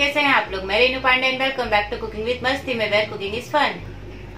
कैसे हैं आप लोग? मैं Renu Pandey and welcome back to cooking with Masti में वेर कुकिंग इज़ फन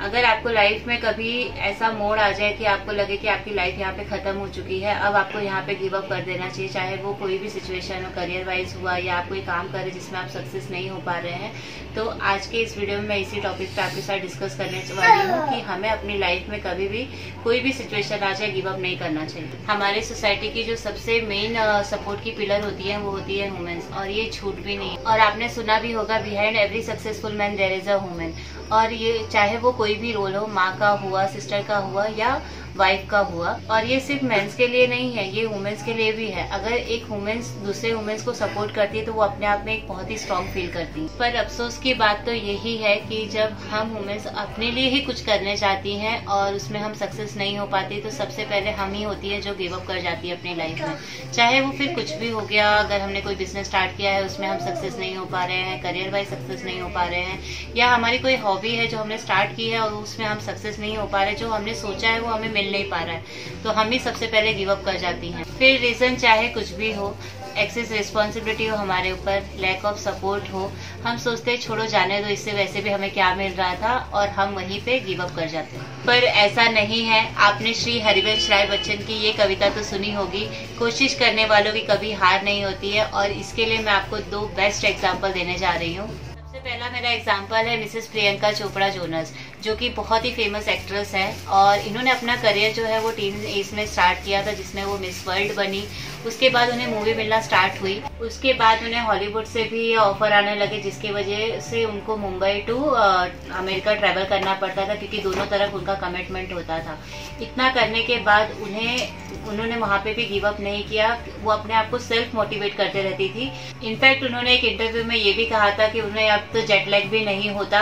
अगर आपको लाइफ में कभी ऐसा मोड़ आ जाए कि आपको लगे कि आपकी लाइफ यहाँ पे खत्म हो चुकी है, अब आपको यहाँ पे गिव अप कर देना चाहिए, चाहे वो कोई भी सिचुएशन हो करियर वाइज हुआ या आप कोई काम कर रहे जिसमें आप सक्सेस नहीं हो पा रहे हैं तो आज के इस वीडियो में मैं इसी टॉपिक पे आपके साथ डिस्कस करने वाली हूँ कि हमें अपनी लाइफ में कभी भी कोई भी सिचुएशन आ जाए गिव अप नहीं करना चाहिए। हमारे सोसाइटी की जो सबसे मेन सपोर्ट की पिलर होती है, वो होती है वुमेन्स और ये छूट भी नहीं। और आपने सुना भी होगा behind every successful man there is a women और ये चाहे वो कोई भी रोल हो माँ का हुआ सिस्टर का हुआ या वाइफ का हुआ। और ये सिर्फ़ मेंस के लिए नहीं है, ये वुमेन्स के लिए भी है। अगर एक वुमेन्स दूसरे वुमेन्स को सपोर्ट करती है तो वो अपने आप में एक बहुत ही स्ट्रॉन्ग फील करती है। पर अफसोस की बात तो यही है कि जब हम वुमेन्स अपने लिए ही कुछ करने चाहती हैं और उसमें हम सक्सेस नहीं हो पाती तो सबसे पहले हम ही होती है जो गिव अप कर जाती है अपनी लाइफ में। चाहे वो फिर कुछ भी हो गया, अगर हमने कोई बिज़नेस स्टार्ट किया है, उसमें हम सक्सेस नहीं हो पा रहे हैं करियर वाइज सक्सेस नहीं हो पा रहे हैं, या हमारी कोई हॉबी है जो हमने स्टार्ट की है और उसमें हम सक्सेस नहीं हो पा रहे, जो हमने सोचा है वो हमें मिल नहीं पा रहा है। तो हम ही सबसे पहले गिव अप कर जाती हैं। फिर रीजन चाहे कुछ भी हो एक्सेस रिस्पॉन्सिबिलिटी हो हमारे ऊपर लैक ऑफ़ सपोर्ट हो, हम सोचते छोड़ो जाने दो, इससे वैसे भी हमें क्या मिल रहा था और हम वहीं पे गिव अप कर जाते हैं। पर ऐसा नहीं है। आपने श्री हरिवंश राय बच्चन की ये कविता तो सुनी होगी। कोशिश करने वालों की कभी हार नहीं होती है और इसके लिए मैं आपको दो बेस्ट एग्ज़ाम्पल देने जा रही हूँ। पहला मेरा एग्ज़ाम्पल है मिसेस प्रियंका चोपड़ा जोनस जो कि बहुत ही फ़ेमस एक्ट्रेस है और इन्होंने अपना करियर जो है वो टीन एज में स्टार्ट किया था, जिसमें वो मिस वर्ल्ड बनी। उसके बाद उन्हें मूवी मिलना स्टार्ट हुई। उसके बाद उन्हें हॉलीवुड से भी ऑफ़र आने लगे, जिसकी वजह से उनको मुंबई टू अमेरिका ट्रैवल करना पड़ता था, क्योंकि दोनों तरफ़ उनका कमिटमेंट होता था। इतना करने के बाद उन्हें, उन्होंने वहाँ पे भी गिव अप नहीं किया। वो अपने आप को सेल्फ मोटिवेट करते रहती थी। इनफैक्ट उन्होंने एक इंटरव्यू में ये भी कहा था कि उन्हें अब तो जेट लैग भी नहीं होता।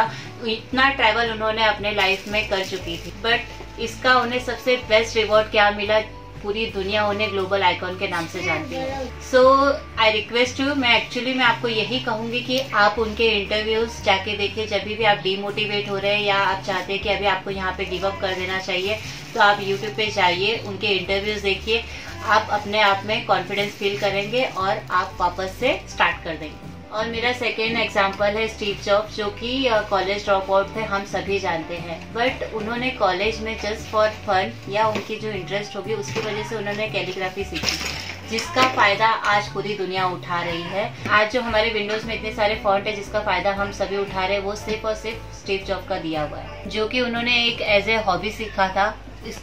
इतना ट्रैवल उन्होंने अपने लाइफ में कर चुकी थी। बट इसका उन्हें सबसे बेस्ट रिवॉर्ड क्या मिला? पूरी दुनिया उन्हें ग्लोबल आइकॉन के नाम से जानती है। सो आई रिक्वेस्ट यू मैं एक्चुअली मैं आपको यही कहूँगी कि आप उनके इंटरव्यूज़ जाके देखिए, जब भी आप डीमोटिवेट हो रहे हैं या आप चाहते हैं कि अभी आपको यहाँ पे गिव अप कर देना चाहिए तो आप यूट्यूब पे जाइए, उनके इंटरव्यूज़ देखिए। आप अपने आप में कॉन्फिडेंस फील करेंगे और आप वापस से स्टार्ट कर देंगे। और मेरा सेकेंड एग्ज़ाम्पल है स्टीव जॉब्स जो कि कॉलेज ड्रॉप आउट थे, हम सभी जानते हैं। बट उन्होंने कॉलेज में जस्ट फॉर फन या उनकी जो इंटरेस्ट होगी, उसकी वजह से उन्होंने कैलीग्राफी सीखी, जिसका फ़ायदा आज पूरी दुनिया उठा रही है। आज जो हमारे विंडोज़ में इतने सारे फॉन्ट है, जिसका फ़ायदा हम सभी उठा रहे हैं, वो सिर्फ़ और सिर्फ़ स्टीव जॉब का दिया हुआ है, जो कि उन्होंने एक एज ए हॉबी सीखा था।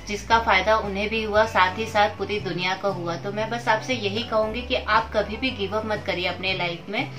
जिसका फ़ायदा उन्हें भी हुआ, साथ ही साथ पूरी दुनिया का हुआ। तो मैं बस आपसे यही कहूँगी कि आप कभी भी गिव अप मत करिए अपने लाइफ में।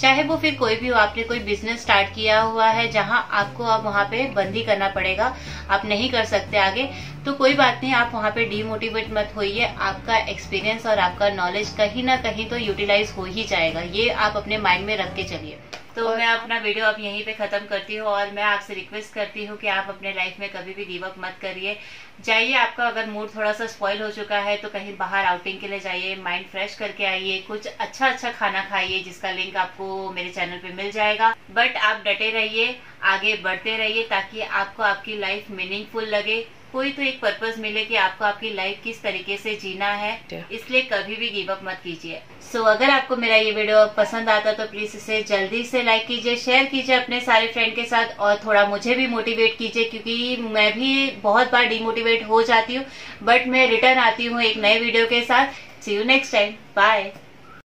चाहे वो फिर कोई भी हो, आपने कोई बिज़नेस स्टार्ट किया हुआ है, जहाँ आपको अब वहाँ पे बंदी करना पड़ेगा, आप नहीं कर सकते आगे तो कोई बात नहीं, आप वहाँ पे डीमोटिवेट मत होइए। आपका एक्सपीरियंस और आपका नॉलेज कहीं ना कहीं तो यूटिलाइज हो ही जाएगा। ये आप अपने माइंड में रख के चलिए। तो मैं अपना वीडियो अब यहीं पे खत्म करती हूँ और मैं आपसे रिक्वेस्ट करती हूँ कि आप अपने लाइफ में कभी भी गिव अप मत करिए। जाइए आपका अगर मूड थोड़ा सा स्पॉइल हो चुका है तो कहीं बाहर आउटिंग के लिए जाइए माइंड फ्रेश करके आइए कुछ अच्छा अच्छा खाना खाइए जिसका लिंक आपको मेरे चैनल पे मिल जाएगा। बट आप डटे रहिए आगे बढ़ते रहिए ताकि आपको आपकी लाइफ मीनिंगफुल लगे। कोई तो एक पर्पज मिले कि आपको आपकी लाइफ किस तरीके से जीना है। इसलिए कभी भी गिव अप मत कीजिए। सो so, अगर आपको मेरा ये वीडियो पसंद आता तो प्लीज़ इसे जल्दी से लाइक कीजिए शेयर कीजिए अपने सारे फ्रेंड के साथ और थोड़ा मुझे भी मोटिवेट कीजिए क्योंकि मैं भी बहुत बार डिमोटिवेट हो जाती हूँ। बट मैं रिटर्न आती हूँ एक नए वीडियो के साथ। See you next time bye